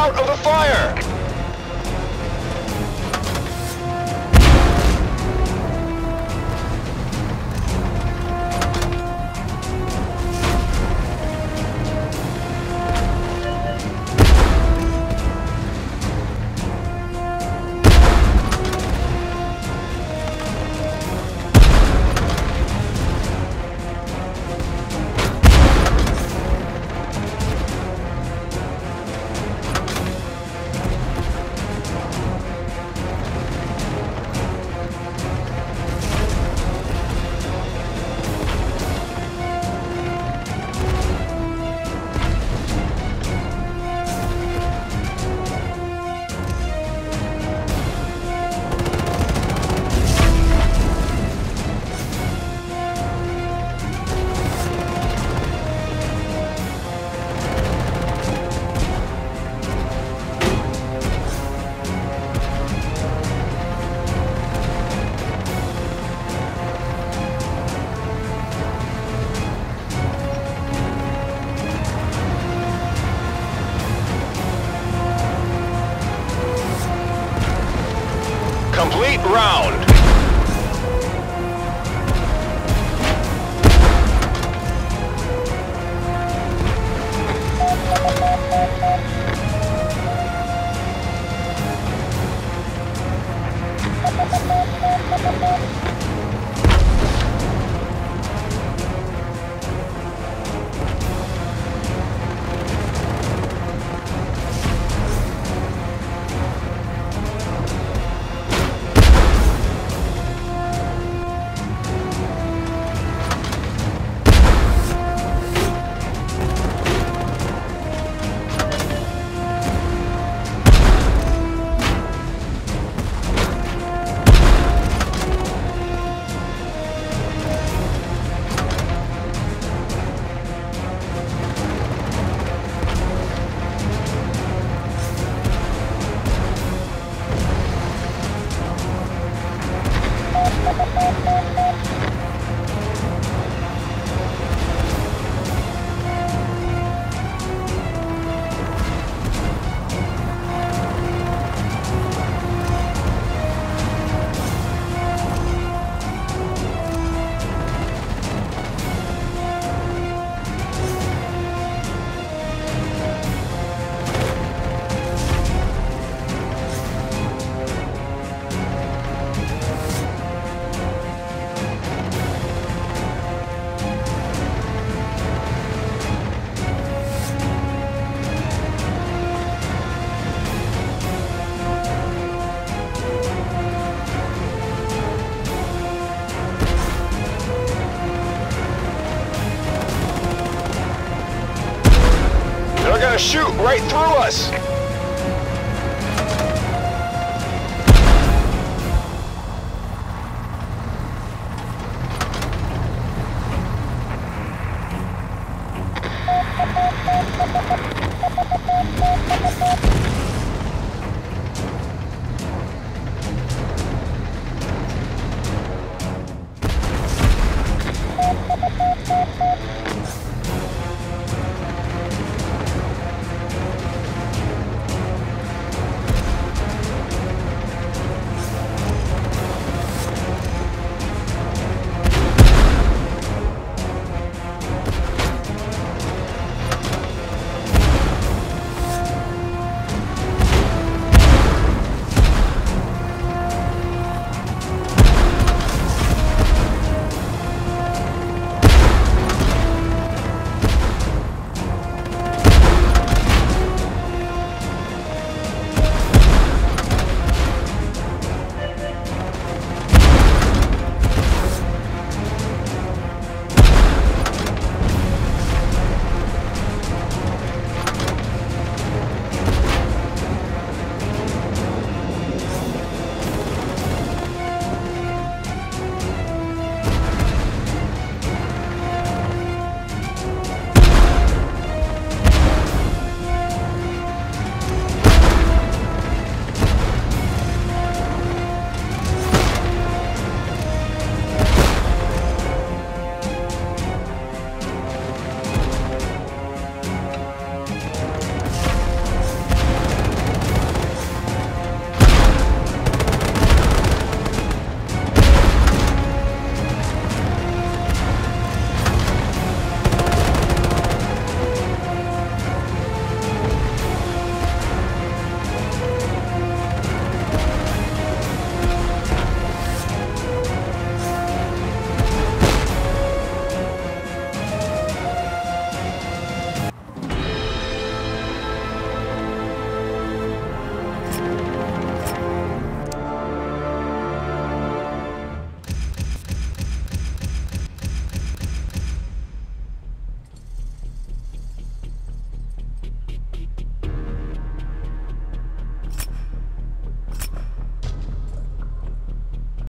out of the fire! Complete round. They're shoot right through us!